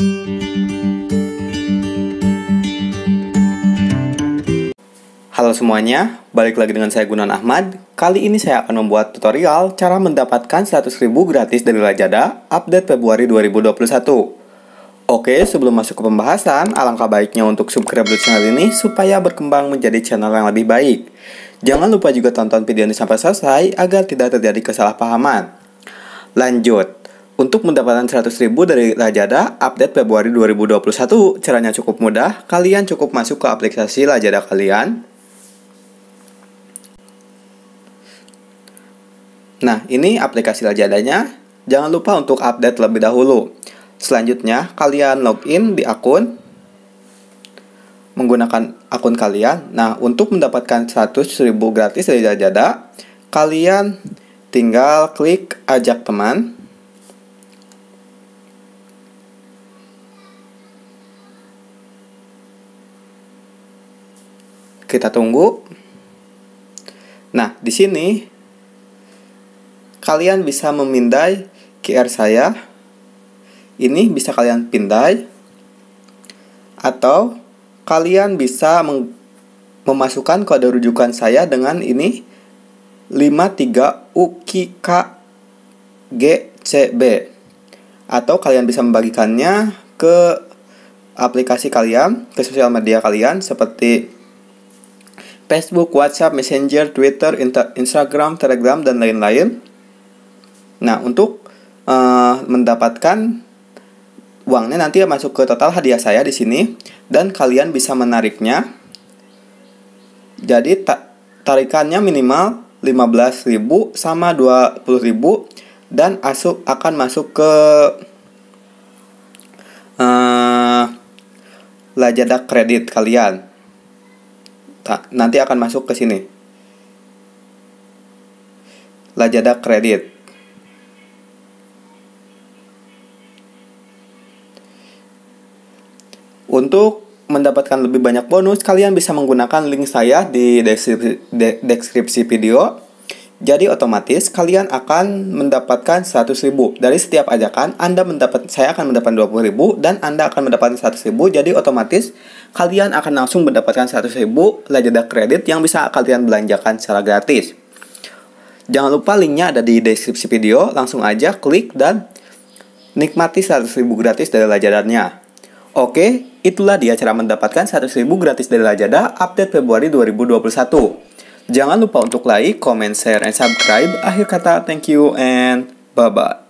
Halo semuanya, balik lagi dengan saya Gunan Ahmad. Kali ini saya akan membuat tutorial cara mendapatkan 100.000 gratis dari Lazada update Februari 2021. Oke, sebelum masuk ke pembahasan, alangkah baiknya untuk subscribe channel ini supaya berkembang menjadi channel yang lebih baik. Jangan lupa juga tonton video ini sampai selesai agar tidak terjadi kesalahpahaman. Lanjut, untuk mendapatkan 100.000 dari Lazada update Februari 2021, caranya cukup mudah. Kalian cukup masuk ke aplikasi Lazada kalian, Nah, ini aplikasi Lazadanya. Jangan lupa untuk update lebih dahulu. Selanjutnya, kalian login di akun menggunakan akun kalian. Nah, untuk mendapatkan 100.000 gratis dari Lazada, kalian tinggal klik ajak teman. Kita tunggu. Nah, di sini kalian bisa memindai QR saya. Ini bisa kalian pindai atau kalian bisa memasukkan kode rujukan saya dengan ini 53 UKIKGCB atau kalian bisa membagikannya ke aplikasi kalian, ke sosial media kalian seperti Facebook, WhatsApp, Messenger, Twitter, Instagram, Telegram, dan lain-lain. Nah, untuk uh, mendapatkan uangnya nanti masuk ke total hadiah saya di sini dan kalian bisa menariknya. Jadi ta tarikannya minimal 15.000 sama 20.000 dan asuk akan masuk ke uh, Lazada kredit kalian. Nanti akan masuk ke sini. Lazada kredit. Untuk mendapatkan lebih banyak bonus, kalian bisa menggunakan link saya di deskripsi, de, deskripsi video. Jadi otomatis kalian akan mendapatkan 100.000 dari setiap ajakan Anda mendapat saya akan mendapatkan 20.000 dan Anda akan mendapatkan 100.000. Jadi otomatis kalian akan langsung mendapatkan 100.000 Lazada kredit yang bisa kalian belanjakan secara gratis. Jangan lupa linknya ada di deskripsi video, langsung aja klik dan nikmati 100.000 gratis dari Lazadanya. Oke, itulah dia cara mendapatkan 100.000 gratis dari Lazada update Februari 2021. Jangan lupa untuk like, comment, share, and subscribe. Akhir kata, thank you and bye-bye.